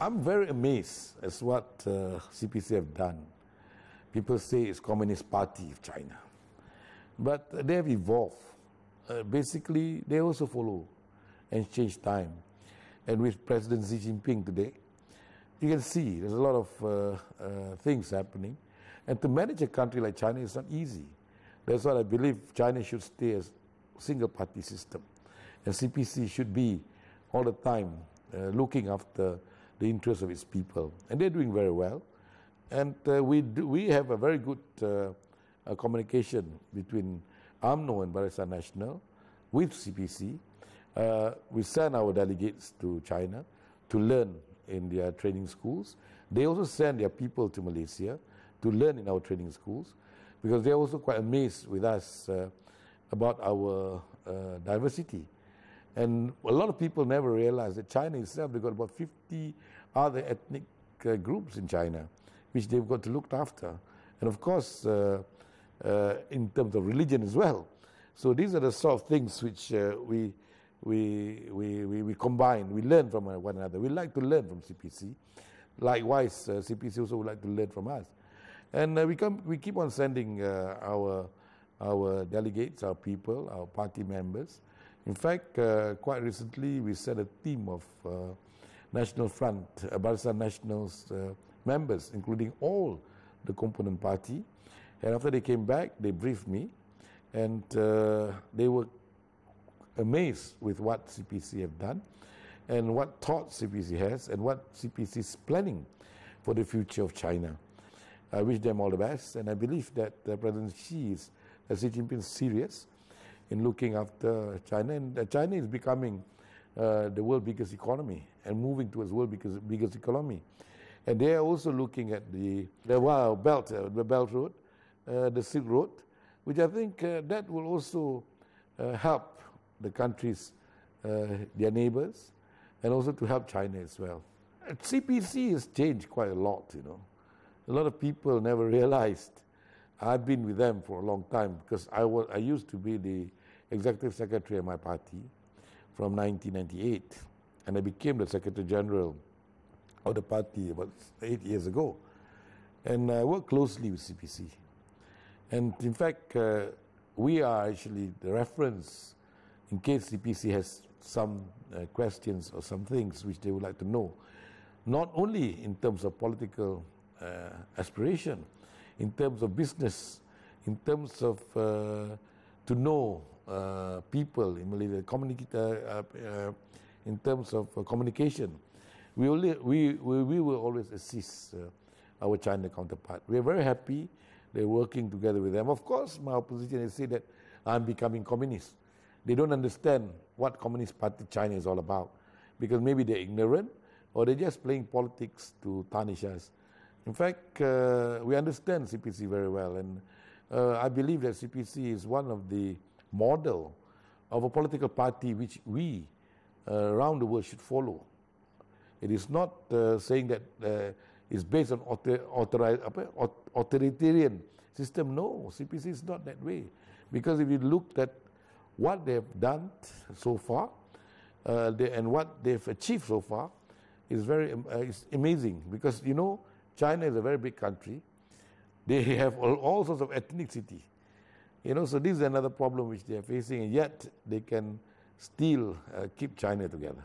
I'm very amazed as what uh, CPC have done. People say it's Communist Party of China, but they have evolved. Uh, basically, they also follow and change time. And with President Xi Jinping today, you can see there's a lot of uh, uh, things happening. And to manage a country like China is not easy. That's why I believe China should stay as single party system. And CPC should be all the time uh, looking after the interests of its people. And they're doing very well. And uh, we, do, we have a very good uh, communication between UMNO and Barisan Nasional with CPC. Uh, we send our delegates to China to learn in their training schools. They also send their people to Malaysia to learn in our training schools because they're also quite amazed with us uh, about our uh, diversity. And a lot of people never realize that China itself, they've got about 50 other ethnic uh, groups in China, which they've got to look after. And of course, uh, uh, in terms of religion as well. So these are the sort of things which uh, we, we, we, we, we, combine, we learn from one another. We like to learn from CPC. Likewise, CPC also would like to learn from us. And we, come, we keep on sending our, our delegates, our people, our party members, in fact, uh, quite recently we sent a team of uh, National Front, uh, Barisan Nasional's uh, members, including all the component party. And after they came back, they briefed me, and uh, they were amazed with what CPC have done, and what thoughts CPC has, and what CPC is planning for the future of China. I wish them all the best, and I believe that uh, President Xi is, Xi Jinping serious in looking after China. And uh, China is becoming uh, the world's biggest economy and moving towards world biggest, biggest economy. And they are also looking at the, the well, belt, uh, the Belt Road, uh, the Silk Road, which I think uh, that will also uh, help the countries, their neighbors, and also to help China as well. CPC has changed quite a lot, you know. A lot of people never realized. I've been with them for a long time because I, was, I used to be the executive secretary of my party from 1998, and I became the secretary general of the party about eight years ago. And I work closely with CPC. And in fact, uh, we are actually the reference in case CPC has some uh, questions or some things which they would like to know, not only in terms of political uh, aspiration, in terms of business, in terms of uh, to know uh, people in Malaysia, uh, uh, in terms of communication, we, only, we, we, we will always assist our China counterpart. We are very happy they're working together with them. Of course, my opposition has said that I'm becoming communist. They don't understand what Communist Party China is all about because maybe they're ignorant or they're just playing politics to tarnish us. In fact, uh, we understand CPC very well, and uh, I believe that CPC is one of the model of a political party which we uh, around the world should follow. It is not uh, saying that uh, it's based on author, author, authoritarian system. No, CPC is not that way. Because if you look at what they have done so far uh, they, and what they've achieved so far, is very it's amazing. Because you know, China is a very big country. They have all, all sorts of ethnicity. You know, so this is another problem which they are facing, and yet they can still uh, keep China together.